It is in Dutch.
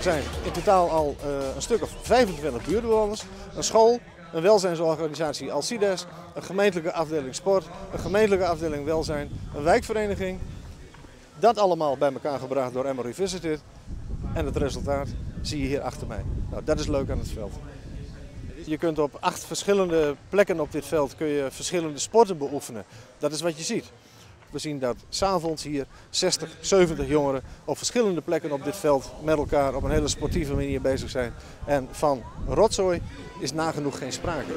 zijn in totaal al uh, een stuk of 25 buurtbewoners, een school, een welzijnsorganisatie Alcides, een gemeentelijke afdeling sport, een gemeentelijke afdeling welzijn, een wijkvereniging. Dat allemaal bij elkaar gebracht door Emory Visited. En het resultaat zie je hier achter mij. Nou, dat is leuk aan het veld. Je kunt op acht verschillende plekken op dit veld kun je verschillende sporten beoefenen. Dat is wat je ziet. We zien dat s'avonds hier 60, 70 jongeren op verschillende plekken op dit veld met elkaar op een hele sportieve manier bezig zijn. En van rotzooi is nagenoeg geen sprake.